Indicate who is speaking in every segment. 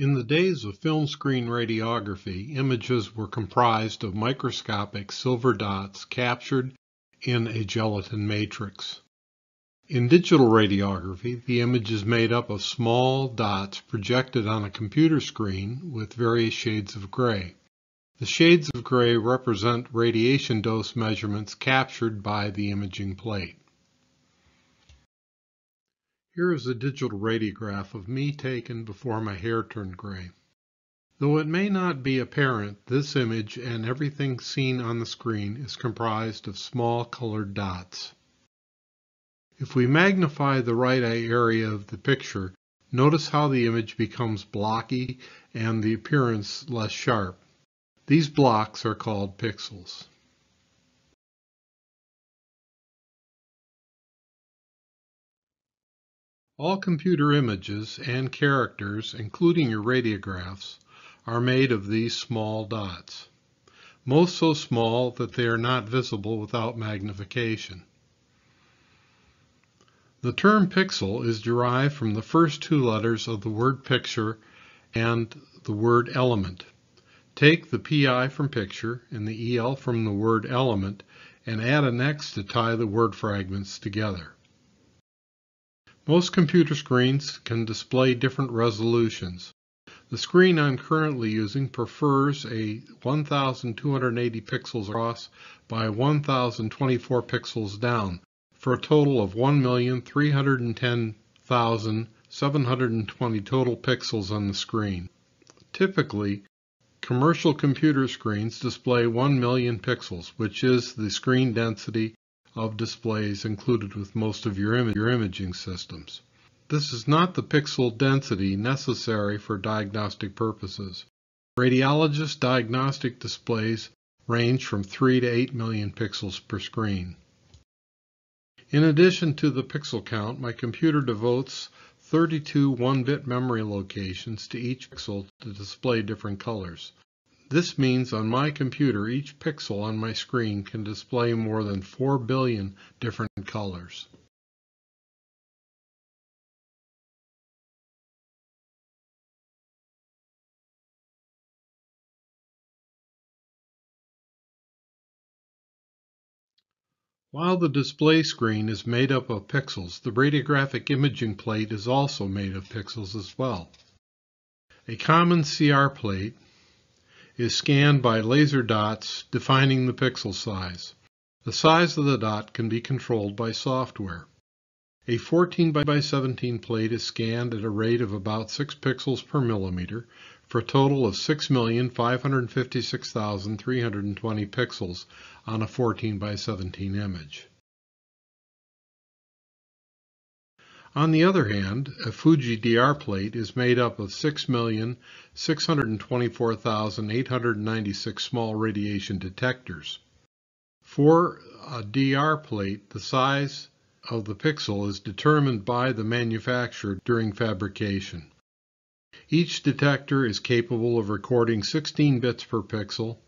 Speaker 1: In the days of film screen radiography, images were comprised of microscopic silver dots captured in a gelatin matrix. In digital radiography, the image is made up of small dots projected on a computer screen with various shades of gray. The shades of gray represent radiation dose measurements captured by the imaging plate. Here is a digital radiograph of me taken before my hair turned gray. Though it may not be apparent, this image and everything seen on the screen is comprised of small colored dots. If we magnify the right eye area of the picture, notice how the image becomes blocky and the appearance less sharp. These blocks are called pixels. All computer images and characters, including your radiographs, are made of these small dots, most so small that they are not visible without magnification. The term pixel is derived from the first two letters of the word picture and the word element. Take the PI from picture and the EL from the word element and add an X to tie the word fragments together. Most computer screens can display different resolutions. The screen I'm currently using prefers a 1280 pixels across by 1024 pixels down for a total of 1,310,720 total pixels on the screen. Typically, commercial computer screens display 1 million pixels, which is the screen density of displays included with most of your, Im your imaging systems. This is not the pixel density necessary for diagnostic purposes. Radiologist diagnostic displays range from 3 to 8 million pixels per screen. In addition to the pixel count, my computer devotes 32 1-bit memory locations to each pixel to display different colors. This means on my computer, each pixel on my screen can display more than 4 billion different colors. While the display screen is made up of pixels, the radiographic imaging plate is also made of pixels as well. A common CR plate is scanned by laser dots defining the pixel size. The size of the dot can be controlled by software. A 14 by 17 plate is scanned at a rate of about 6 pixels per millimeter for a total of 6,556,320 pixels on a 14 by 17 image. On the other hand, a Fuji DR plate is made up of 6,624,896 small radiation detectors. For a DR plate, the size of the pixel is determined by the manufacturer during fabrication. Each detector is capable of recording 16 bits per pixel,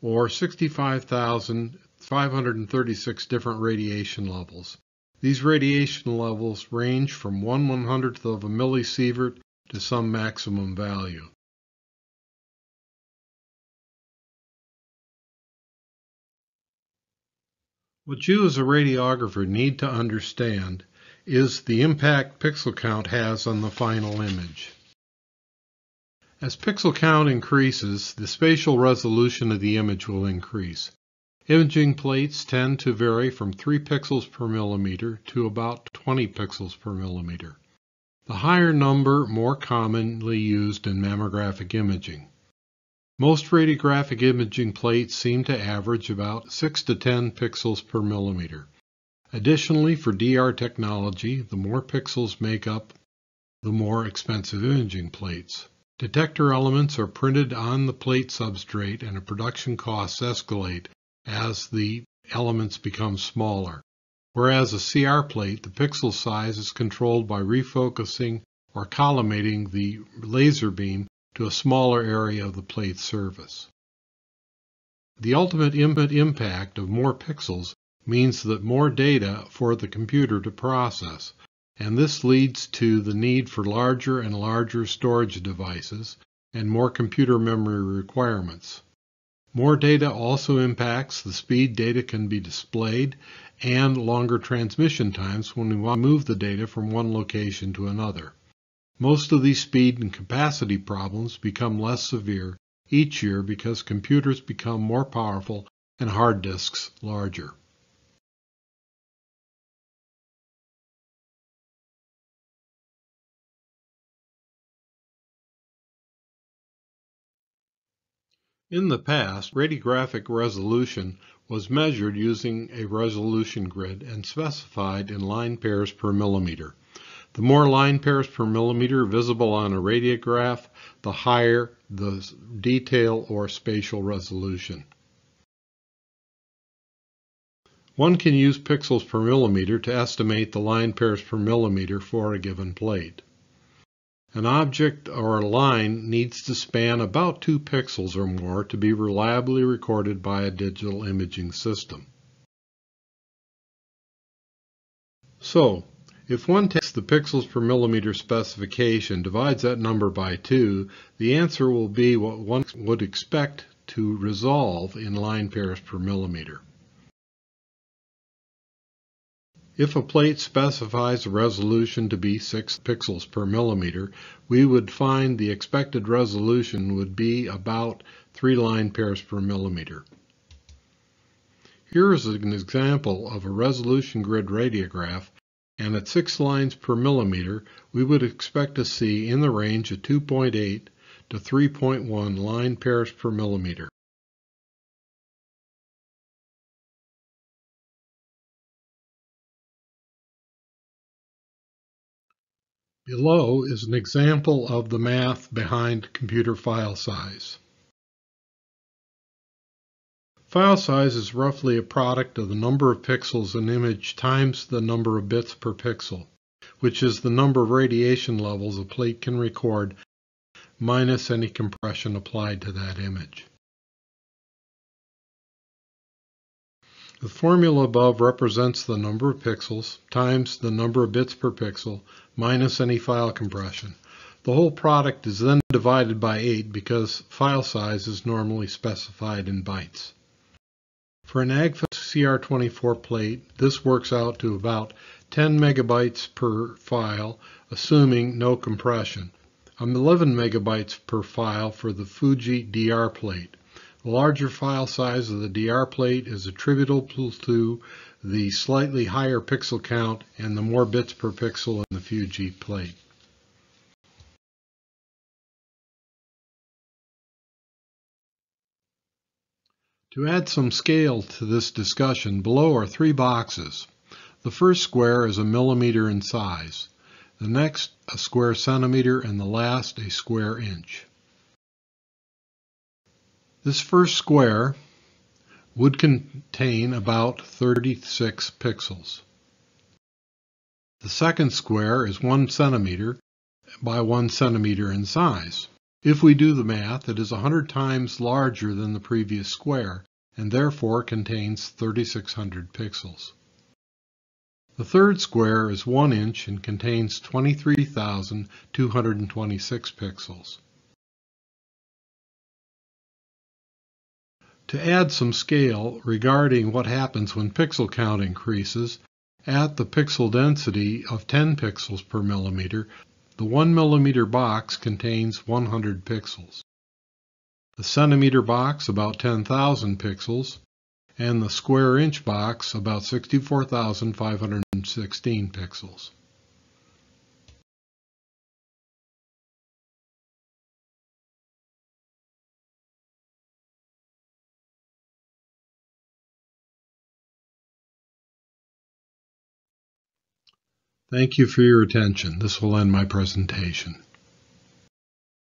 Speaker 1: or 65,536 different radiation levels. These radiation levels range from 1 100th of a millisievert to some maximum value. What you as a radiographer need to understand is the impact pixel count has on the final image. As pixel count increases, the spatial resolution of the image will increase. Imaging plates tend to vary from 3 pixels per millimeter to about 20 pixels per millimeter. The higher number more commonly used in mammographic imaging. Most radiographic imaging plates seem to average about 6 to 10 pixels per millimeter. Additionally, for DR technology, the more pixels make up the more expensive imaging plates. Detector elements are printed on the plate substrate and production costs escalate as the elements become smaller. Whereas a CR plate, the pixel size is controlled by refocusing or collimating the laser beam to a smaller area of the plate's surface. The ultimate input impact of more pixels means that more data for the computer to process. and this leads to the need for larger and larger storage devices and more computer memory requirements. More data also impacts the speed data can be displayed and longer transmission times when we want to move the data from one location to another. Most of these speed and capacity problems become less severe each year because computers become more powerful and hard disks larger. In the past, radiographic resolution was measured using a resolution grid and specified in line pairs per millimeter. The more line pairs per millimeter visible on a radiograph, the higher the detail or spatial resolution. One can use pixels per millimeter to estimate the line pairs per millimeter for a given plate. An object or a line needs to span about 2 pixels or more to be reliably recorded by a digital imaging system. So, if one takes the pixels per millimeter specification, divides that number by 2, the answer will be what one would expect to resolve in line pairs per millimeter. If a plate specifies a resolution to be 6 pixels per millimeter, we would find the expected resolution would be about 3 line pairs per millimeter. Here is an example of a resolution grid radiograph, and at 6 lines per millimeter, we would expect to see in the range of 2.8 to 3.1 line pairs per millimeter. Below is an example of the math behind computer file size. File size is roughly a product of the number of pixels an image times the number of bits per pixel, which is the number of radiation levels a plate can record minus any compression applied to that image. The formula above represents the number of pixels times the number of bits per pixel minus any file compression. The whole product is then divided by 8 because file size is normally specified in bytes. For an AGFA CR24 plate, this works out to about 10 megabytes per file, assuming no compression. I'm 11 megabytes per file for the Fuji DR plate. The larger file size of the DR plate is attributable to the slightly higher pixel count and the more bits per pixel in the Fuji plate. To add some scale to this discussion, below are three boxes. The first square is a millimeter in size, the next a square centimeter, and the last a square inch. This first square would contain about 36 pixels. The second square is 1 centimeter by 1 centimeter in size. If we do the math, it is 100 times larger than the previous square and therefore contains 3600 pixels. The third square is 1 inch and contains 23,226 pixels. To add some scale regarding what happens when pixel count increases, at the pixel density of 10 pixels per millimeter, the 1 millimeter box contains 100 pixels. The centimeter box about 10,000 pixels, and the square inch box about 64,516 pixels. Thank you for your attention. This will end my presentation.